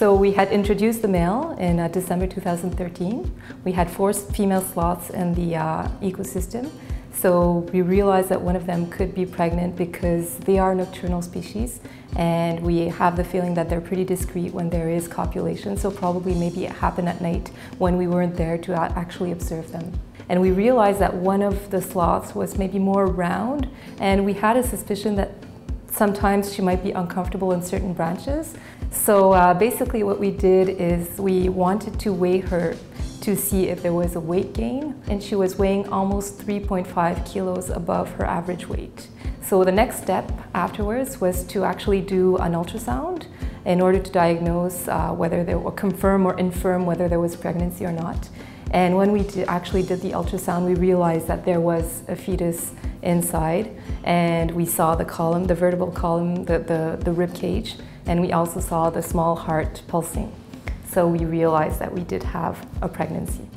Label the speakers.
Speaker 1: So we had introduced the male in uh, December 2013. We had four female sloths in the uh, ecosystem. So we realized that one of them could be pregnant because they are nocturnal species and we have the feeling that they're pretty discreet when there is copulation. So probably maybe it happened at night when we weren't there to actually observe them. And we realized that one of the sloths was maybe more round and we had a suspicion that sometimes she might be uncomfortable in certain branches. So uh, basically what we did is we wanted to weigh her to see if there was a weight gain and she was weighing almost 3.5 kilos above her average weight. So the next step afterwards was to actually do an ultrasound in order to diagnose uh, whether there were confirm or infirm whether there was pregnancy or not. And when we actually did the ultrasound, we realized that there was a fetus inside and we saw the column, the vertebral column, the, the, the rib cage, and we also saw the small heart pulsing. So we realized that we did have a pregnancy.